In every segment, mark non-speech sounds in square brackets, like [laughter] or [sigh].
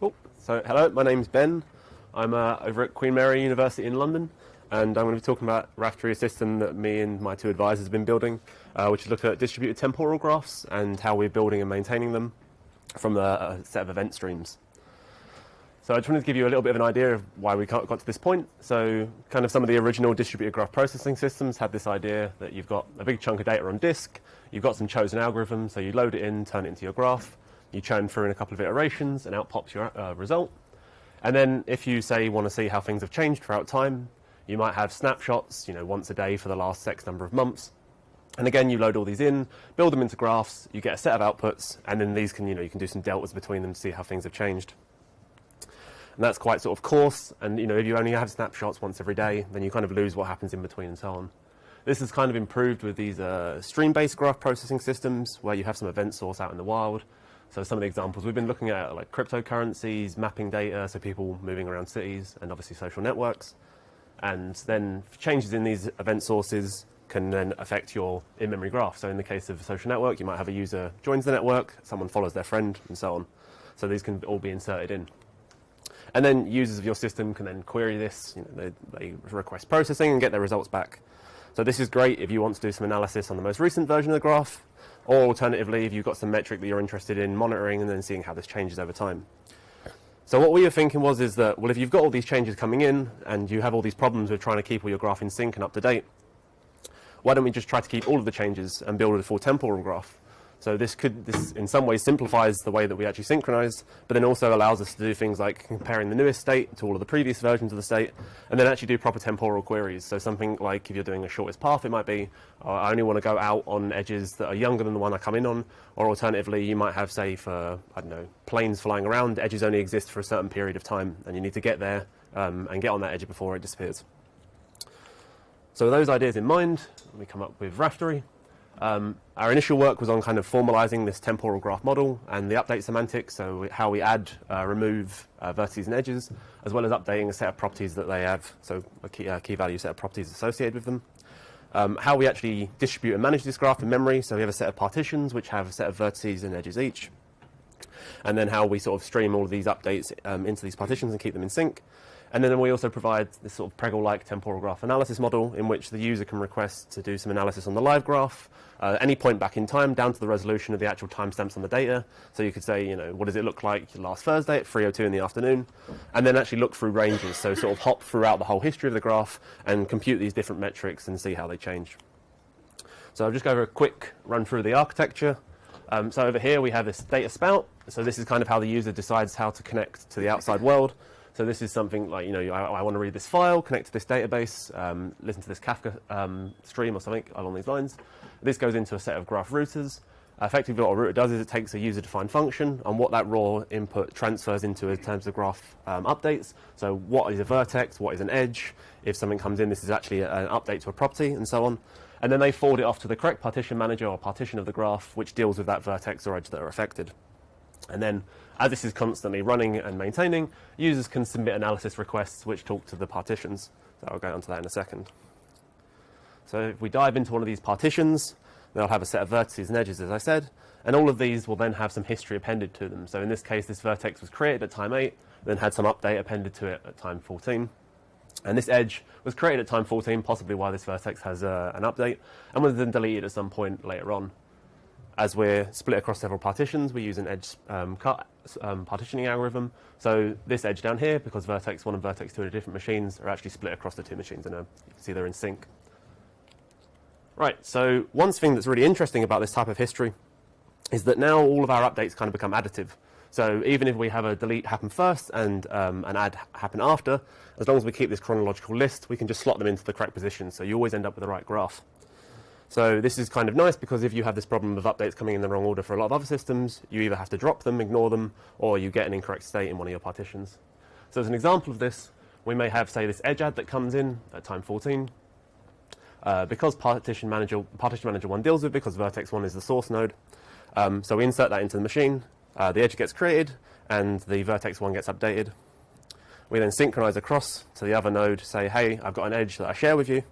Cool. So, hello, my name's Ben. I'm uh, over at Queen Mary University in London, and I'm going to be talking about Raphtory, a system that me and my two advisors have been building, uh, which looking at distributed temporal graphs and how we're building and maintaining them from a, set of event streams. So I just wanted to give you a little bit of an idea of why we got to this point. So kind of some of the original distributed graph processing systems had this idea that you've got a big chunk of data on disk, you've got some chosen algorithm, so you load it in, turn it into your graph, you churn through in a couple of iterations, and out pops your uh, result. And then if you say you want to see how things have changed throughout time, you might have snapshots, you know, once a day for the last X number of months. And again, you load all these in, build them into graphs, you get a set of outputs, and then these can, you know, you can do some deltas between them to see how things have changed. And that's quite sort of coarse, and you know, if you only have snapshots once every day, then you kind of lose what happens in between and so on. This is kind of improved with these uh, stream-based graph processing systems, where you have some event source out in the wild, so some of the examples we've been looking at are like cryptocurrencies, mapping data, so people moving around cities, and obviously social networks. And then changes in these event sources can then affect your in-memory graph. So in the case of a social network, you might have a user joins the network, someone follows their friend, and so on. So these can all be inserted in. And then users of your system can then query this. You know, they, they request processing and get their results back. So this is great if you want to do some analysis on the most recent version of the graph, or alternatively, if you've got some metric that you're interested in monitoring and then seeing how this changes over time. So what we were thinking was is that, well, if you've got all these changes coming in and you have all these problems with trying to keep all your graph in sync and up to date, why don't we just try to keep all of the changes and build a full temporal graph? So this could, this in some ways simplifies the way that we actually synchronize, but then also allows us to do things like comparing the newest state to all of the previous versions of the state, and then actually do proper temporal queries. So something like if you're doing a shortest path, it might be, oh, I only want to go out on edges that are younger than the one I come in on, or alternatively, you might have, say, for, I don't know, planes flying around, edges only exist for a certain period of time, and you need to get there um, and get on that edge before it disappears. So with those ideas in mind, we come up with Raphtory, um, our initial work was on kind of formalizing this temporal graph model and the update semantics, so how we add, uh, remove uh, vertices and edges, as well as updating a set of properties that they have, so a key, uh, key value set of properties associated with them. Um, how we actually distribute and manage this graph in memory, so we have a set of partitions which have a set of vertices and edges each. And then how we sort of stream all of these updates um, into these partitions and keep them in sync. And then we also provide this sort of Pregel-like temporal graph analysis model in which the user can request to do some analysis on the live graph, uh, any point back in time down to the resolution of the actual timestamps on the data. So you could say, you know, what does it look like last Thursday at 3.02 in the afternoon? And then actually look through ranges, so sort of hop throughout the whole history of the graph and compute these different metrics and see how they change. So I'll just go over a quick run through the architecture. Um, so over here we have this data spout. So this is kind of how the user decides how to connect to the outside world. So this is something like, you know, I, I want to read this file, connect to this database, um, listen to this Kafka um, stream or something along these lines. This goes into a set of graph routers. Effectively, what a router does is it takes a user-defined function and what that raw input transfers into in terms of graph um, updates. So what is a vertex, what is an edge? If something comes in, this is actually an update to a property and so on. And then they forward it off to the correct partition manager or partition of the graph, which deals with that vertex or edge that are affected. And then as this is constantly running and maintaining, users can submit analysis requests which talk to the partitions. So I'll go on to that in a second. So if we dive into one of these partitions, they'll have a set of vertices and edges, as I said, and all of these will then have some history appended to them. So in this case, this vertex was created at time 8, then had some update appended to it at time 14. And this edge was created at time 14, possibly why this vertex has uh, an update, and was then deleted at some point later on as we're split across several partitions, we use an edge um, cut um, partitioning algorithm. So this edge down here, because vertex 1 and vertex 2 are different machines, are actually split across the two machines, and uh, you can see they're in sync. Right, so one thing that's really interesting about this type of history is that now all of our updates kind of become additive. So even if we have a delete happen first and um, an add happen after, as long as we keep this chronological list, we can just slot them into the correct position. So you always end up with the right graph. So this is kind of nice because if you have this problem of updates coming in the wrong order for a lot of other systems, you either have to drop them, ignore them, or you get an incorrect state in one of your partitions. So as an example of this, we may have, say, this edge add that comes in at time 14. Uh, because partition manager, partition manager 1 deals with because vertex 1 is the source node. Um, so we insert that into the machine, uh, the edge gets created, and the vertex 1 gets updated. We then synchronize across to the other node, say, hey, I've got an edge that I share with you.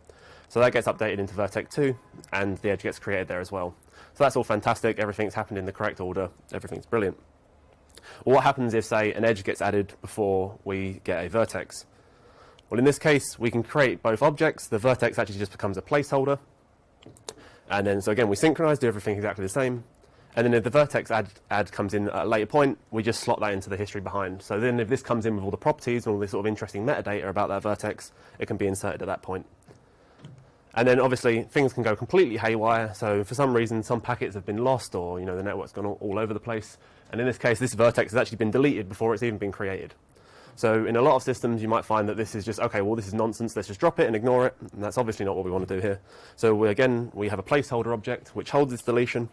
So that gets updated into Vertex 2, and the edge gets created there as well. So that's all fantastic. Everything's happened in the correct order. Everything's brilliant. Well, what happens if, say, an edge gets added before we get a vertex? Well, in this case, we can create both objects. The vertex actually just becomes a placeholder. And then, so again, we synchronize, do everything exactly the same. And then if the vertex add, add comes in at a later point, we just slot that into the history behind. So then if this comes in with all the properties and all this sort of interesting metadata about that vertex, it can be inserted at that point. And then obviously things can go completely haywire. So for some reason, some packets have been lost or, you know, the network's gone all, all over the place. And in this case, this vertex has actually been deleted before it's even been created. So in a lot of systems, you might find that this is just, okay, well, this is nonsense. Let's just drop it and ignore it. And that's obviously not what we want to do here. So again, we have a placeholder object which holds its deletion.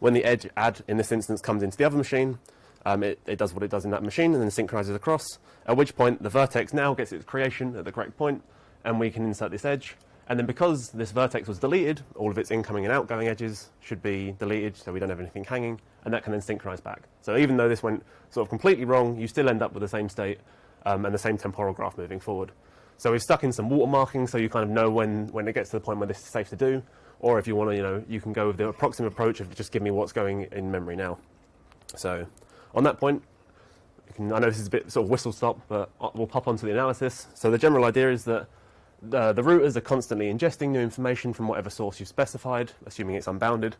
When the edge add, in this instance, comes into the other machine, um, it, it, does what it does in that machine and then synchronizes across, at which point the vertex now gets its creation at the correct point, and we can insert this edge. And then because this vertex was deleted, all of its incoming and outgoing edges should be deleted so we don't have anything hanging, and that can then synchronize back. So even though this went sort of completely wrong, you still end up with the same state um, and the same temporal graph moving forward. So we've stuck in some watermarking so you kind of know when, when it gets to the point where this is safe to do, or if you want to, you know, you can go with the approximate approach of just give me what's going in memory now. So on that point, can, I know this is a bit sort of whistle stop, but we'll pop onto the analysis. So the general idea is that the, the routers are constantly ingesting new information from whatever source you've specified, assuming it's unbounded,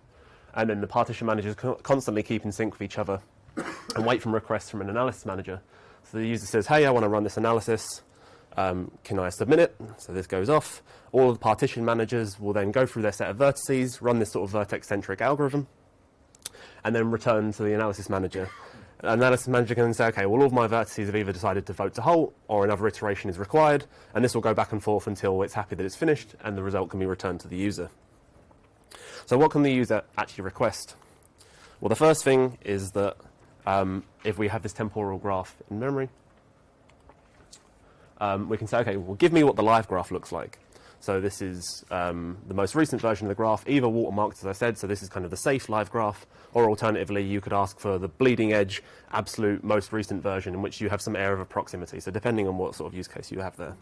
and then the partition managers constantly keep in sync with each other and wait for requests from an analysis manager. So the user says, hey, I want to run this analysis. Um, can I submit it? So this goes off. All of the partition managers will then go through their set of vertices, run this sort of vertex-centric algorithm, and then return to the analysis manager. An analysis manager can say, okay, well, all of my vertices have either decided to vote to halt or another iteration is required, and this will go back and forth until it's happy that it's finished and the result can be returned to the user. So what can the user actually request? Well, the first thing is that um, if we have this temporal graph in memory, um, we can say, okay, well, give me what the live graph looks like. So this is um, the most recent version of the graph, either watermarked, as I said, so this is kind of the safe live graph, or alternatively, you could ask for the bleeding edge, absolute most recent version in which you have some error of proximity, so depending on what sort of use case you have there.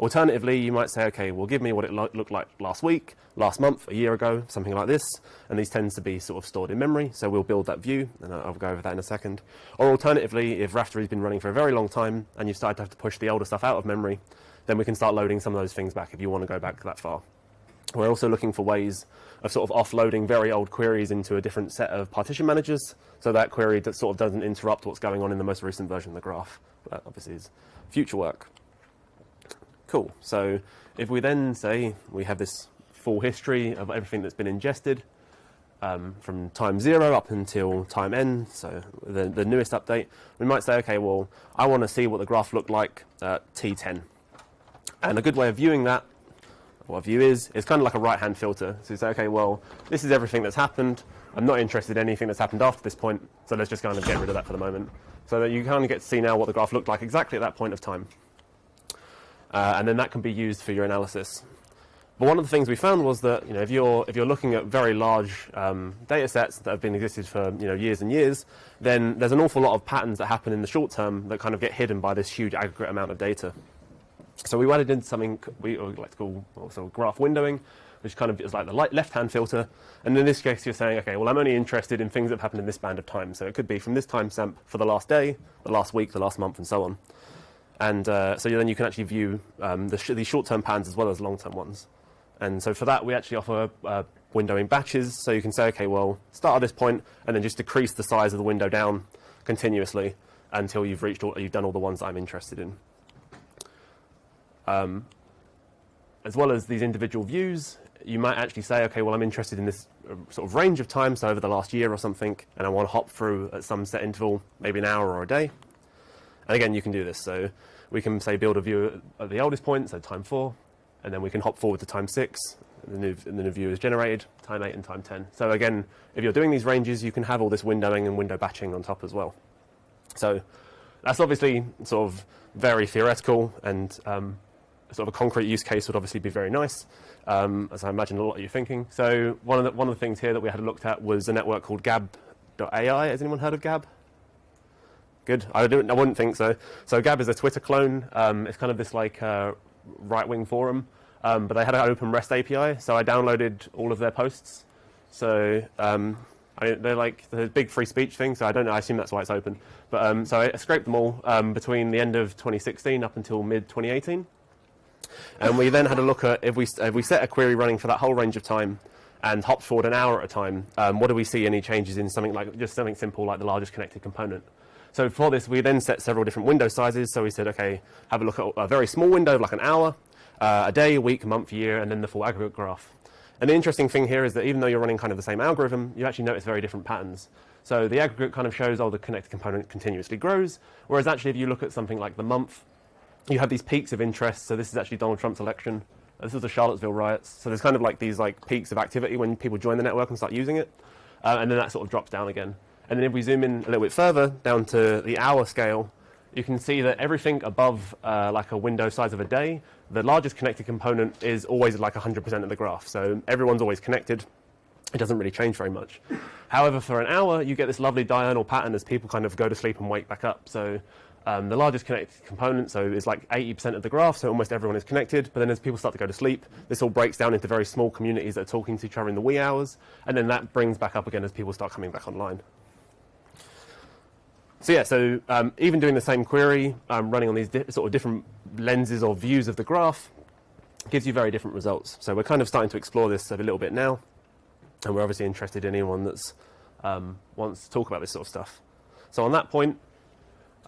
Alternatively, you might say, okay, well, give me what it lo looked like last week, last month, a year ago, something like this. And these tends to be sort of stored in memory, so we'll build that view, and I'll go over that in a second. Or alternatively, if Raphtory has been running for a very long time and you start to have to push the older stuff out of memory, then we can start loading some of those things back if you want to go back that far. We're also looking for ways of sort of offloading very old queries into a different set of partition managers, so that query that sort of doesn't interrupt what's going on in the most recent version of the graph. That obviously is future work. Cool. So if we then say we have this full history of everything that's been ingested um, from time zero up until time n, so the, the newest update, we might say, okay, well, I want to see what the graph looked like at t10. And a good way of viewing that, what view is, is kind of like a right-hand filter. So you say, okay, well, this is everything that's happened. I'm not interested in anything that's happened after this point, so let's just kind of get rid of that for the moment. So that you kind of get to see now what the graph looked like exactly at that point of time uh, and then that can be used for your analysis. But one of the things we found was that you know, if, you're, if you're looking at very large um, data sets that have been existed for you know, years and years, then there's an awful lot of patterns that happen in the short term that kind of get hidden by this huge aggregate amount of data. So we added in something we like to call also graph windowing, which kind of is like the left-hand filter. And in this case, you're saying, okay, well, I'm only interested in things that have happened in this band of time. So it could be from this timestamp for the last day, the last week, the last month, and so on. And uh, so then you can actually view um, the sh short-term patterns as well as long-term ones. And so for that, we actually offer uh, windowing batches. So you can say, okay, well, start at this point and then just decrease the size of the window down continuously until you've reached all, you've done all the ones I'm interested in. Um, as well as these individual views, you might actually say, okay, well, I'm interested in this uh, sort of range of time, so over the last year or something, and I want to hop through at some set interval, maybe an hour or a day. And again, you can do this. So we can say build a view at the oldest point, so time four, and then we can hop forward to time six, and the new, and the new view is generated, time eight and time 10. So again, if you're doing these ranges, you can have all this windowing and window batching on top as well. So that's obviously sort of very theoretical and um, sort of a concrete use case would obviously be very nice, um, as I imagine a lot of you are thinking. So one of the, one of the things here that we had looked at was a network called Gab.ai. Has anyone heard of Gab? Good. I, don't, I wouldn't think so. So Gab is a Twitter clone. Um, it's kind of this like uh, right-wing forum, um, but they had an open REST API, so I downloaded all of their posts. So um, I they're like the big free speech thing, so I don't know. I assume that's why it's open. But um, so I scraped them all um, between the end of 2016 up until mid 2018, and we then had a look at if we if we set a query running for that whole range of time and hopped forward an hour at a time, um, what do we see any changes in something like just something simple like the largest connected component? So for this, we then set several different window sizes. So we said, okay, have a look at a very small window, like an hour, uh, a day, a week, a month, year, and then the full aggregate graph. And the interesting thing here is that even though you're running kind of the same algorithm, you actually notice very different patterns. So the aggregate kind of shows, oh, the connected component continuously grows, whereas actually if you look at something like the month, you have these peaks of interest. So this is actually Donald Trump's election. This is the Charlottesville riots. So there's kind of like these like peaks of activity when people join the network and start using it, uh, and then that sort of drops down again. And then if we zoom in a little bit further down to the hour scale, you can see that everything above uh, like a window size of a day, the largest connected component is always like 100% of the graph. So everyone's always connected. It doesn't really change very much. However, for an hour, you get this lovely diurnal pattern as people kind of go to sleep and wake back up. So um, the largest connected component, so is like 80% of the graph, so almost everyone is connected. But then as people start to go to sleep, this all breaks down into very small communities that are talking to each other in the wee hours, and then that brings back up again as people start coming back online. So yeah, so um, even doing the same query, um, running on these sort of different lenses or views of the graph, gives you very different results. So we're kind of starting to explore this a little bit now, and we're obviously interested in anyone that um, wants to talk about this sort of stuff. So on that point,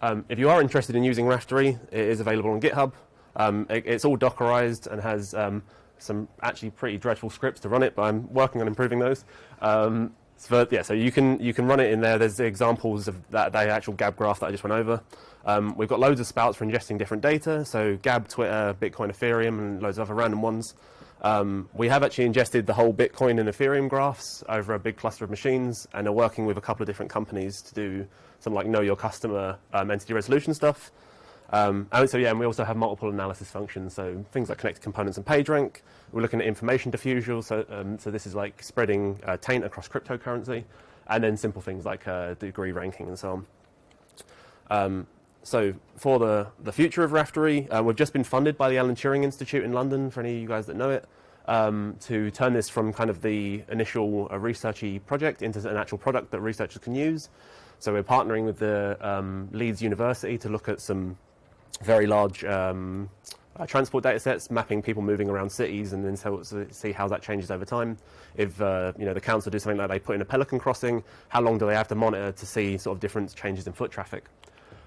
um, if you are interested in using Raphtory, it is available on GitHub. Um, it, it's all Dockerized and has um, some actually pretty dreadful scripts to run it, but I'm working on improving those. So yeah, so you can you can run it in there. There's examples of that, that actual Gab graph that I just went over. Um, we've got loads of spouts for ingesting different data. So Gab, Twitter, Bitcoin, Ethereum, and loads of other random ones. Um, we have actually ingested the whole Bitcoin and Ethereum graphs over a big cluster of machines, and are working with a couple of different companies to do some like know your customer um, entity resolution stuff. Um, and so yeah, and we also have multiple analysis functions, so things like connected components and PageRank. We're looking at information diffusion, so, um, so this is like spreading uh, taint across cryptocurrency, and then simple things like uh, degree ranking and so on. Um, so for the, the future of Raphtory, uh, we've just been funded by the Alan Turing Institute in London, for any of you guys that know it, um, to turn this from kind of the initial uh, researchy project into an actual product that researchers can use. So we're partnering with the um, Leeds University to look at some very large um, uh, transport data sets, mapping people moving around cities, and then so, so see how that changes over time. If uh, you know the council do something like they put in a pelican crossing, how long do they have to monitor to see sort of different changes in foot traffic?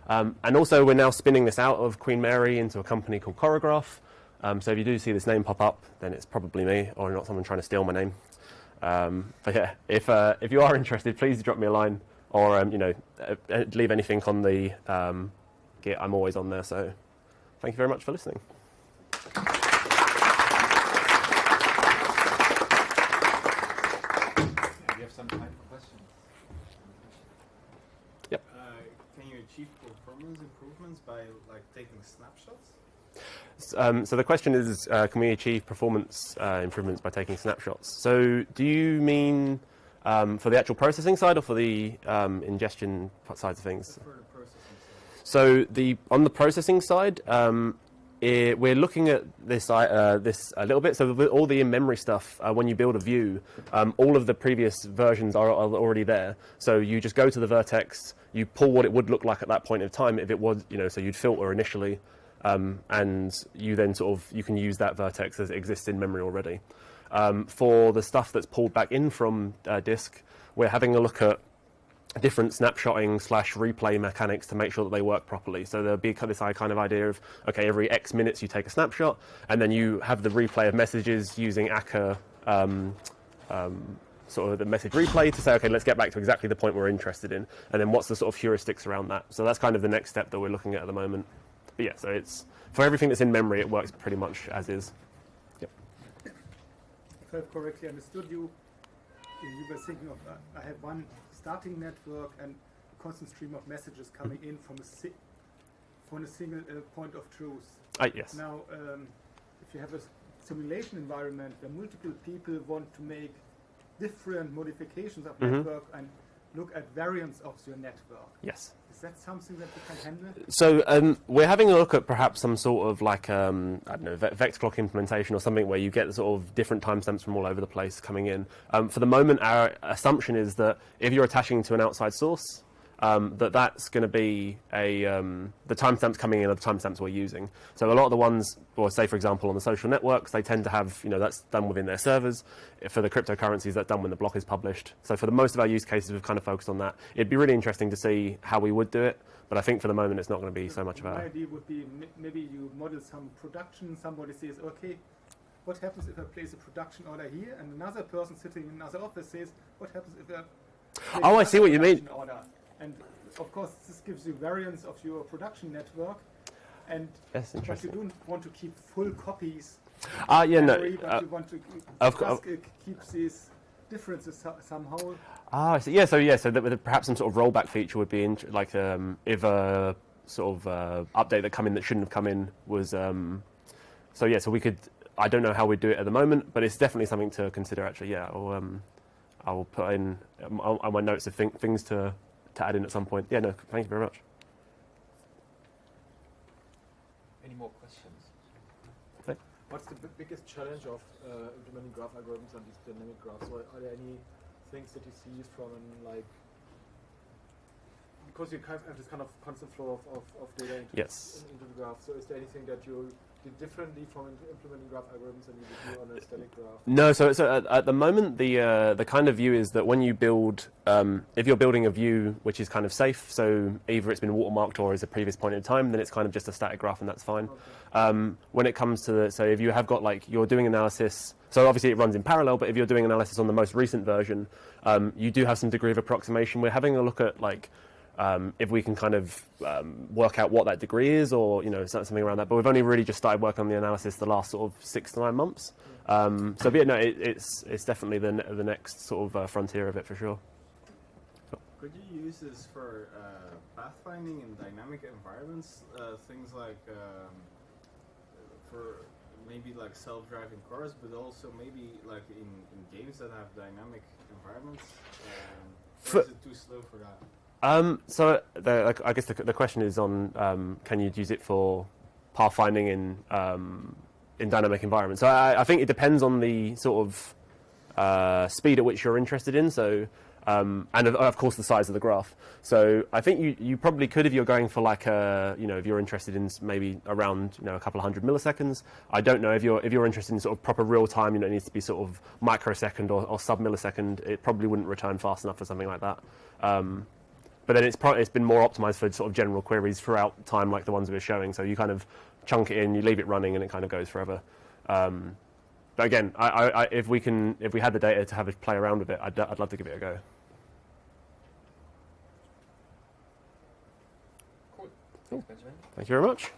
Um, and also, we're now spinning this out of Queen Mary into a company called Choreograph. Um, so if you do see this name pop up, then it's probably me, or not someone trying to steal my name. Um, but yeah, if uh, if you are [laughs] interested, please drop me a line, or um, you know, uh, leave anything on the um, Git, I'm always on there. So thank you very much for listening. you have some time for questions. Yep. Uh, can you achieve performance improvements by like taking snapshots? Um, so the question is, uh, can we achieve performance uh, improvements by taking snapshots? So do you mean um, for the actual processing side or for the um, ingestion side of things? So the on the processing side, um, it, we're looking at this uh, this a little bit. So all the in-memory stuff, uh, when you build a view, um, all of the previous versions are, are, already there. So you just go to the vertex, you pull what it would look like at that point of time if it was, you know, so you'd filter initially, um, and you then sort of you can use that vertex as it exists in memory already. Um, for the stuff that's pulled back in from uh, disk, we're having a look at different snapshotting slash replay mechanics to make sure that they work properly. So there'll be this kind of idea of, okay, every X minutes you take a snapshot, and then you have the replay of messages using Akka um, um, sort of the message replay to say, okay, let's get back to exactly the point we're interested in, and then what's the sort of heuristics around that. So that's kind of the next step that we're looking at at the moment. But yeah, so it's for everything that's in memory, it works pretty much as is. If I've correctly understood you, you were thinking of, uh, I have one starting network and a constant stream of messages coming in from a, si from a single uh, point of truth. Uh, yes. Now, um, if you have a simulation environment where multiple people want to make different modifications of mm -hmm. network and look at variants of your network. Yes. Is that something that you can handle? So um, we're having a look at perhaps some sort of like um, I don't know ve- vector clock implementation or something where you get sort of different timestamps from all over the place coming in. Um, for the moment, our assumption is that if you're attaching to an outside source, um, that that's going to be a um, the timestamps coming in are the timestamps we're using. So a lot of the ones, or say for example on the social networks, they tend to have you know that's done within their servers. For the cryptocurrencies, that's done when the block is published. So for the most of our use cases, we've kind of focused on that. It'd be really interesting to see how we would do it, but I think for the moment, it's not going to be so much of My idea would be maybe you model some production. Somebody says, okay, what happens if I place a production order here, and another person sitting in another office says, what happens if I place Oh, I see what you mean. Order? And of course, this gives you variance of your production network. And That's but you don't want to keep full copies. Ah, yeah, no. memory, but uh, you want to of co- just, uh, keep these differences somehow. Ah, I see. yeah. So yeah, so that, with perhaps some sort of rollback feature would be like um, if a sort of uh, update that come in that shouldn't have come in was. Um, so yeah, so we could. I don't know how we'd do it at the moment, but it's definitely something to consider. Actually, yeah. I'll, um, I will put in um, on my notes of thing, things to to add in at some point. Yeah, no, thank you very much. Any more questions? What's the bi- biggest challenge of uh, implementing graph algorithms on these dynamic graphs? So are there any things that you see from an, like because you kind of have this kind of constant flow of, of, of data into, Yes. in- into the graph. So is there anything that you did differently from implementing graph algorithms than you would do on a static graph? No, so, so at, at the moment, the uh, the kind of view is that when you build, um, if you're building a view which is kind of safe, so either it's been watermarked or is a previous point in time, then it's kind of just a static graph and that's fine. Okay. Um, when it comes to the, so if you have got like you're doing analysis, so obviously it runs in parallel, but if you're doing analysis on the most recent version, um, you do have some degree of approximation. We're having a look at like um, if we can kind of um, work out what that degree is, or you know something around that. But we've only really just started working on the analysis the last sort of six to nine months. Um, so, yeah, no, it, it's it's definitely the ne- the next sort of uh, frontier of it for sure. Could you use this for uh, pathfinding in dynamic environments? Uh, things like um, for maybe like self-driving cars, but also maybe like in, in games that have dynamic environments. Um, For- is it too slow for that? Um, so the, I guess the, the question is on um, can you use it for pathfinding in um, in dynamic environments? So I, I think it depends on the sort of uh, speed at which you're interested in. So um, and of, of course the size of the graph. So I think you, you probably could if you're going for like a you know if you're interested in maybe around you know a couple of hundred milliseconds. I don't know if you're if you're interested in sort of proper real time. You know it needs to be sort of microsecond or, or sub millisecond. It probably wouldn't return fast enough for something like that. But then it's it's been more optimized for sort of general queries throughout time, like the ones we were showing. So you kind of chunk it in, you leave it running, and it kind of goes forever. Um, but again, I, I, I, if we can, if we had the data to have a play around with it, I'd, I'd love to give it a go. Cool. Thanks, Benjamin. Thank you very much.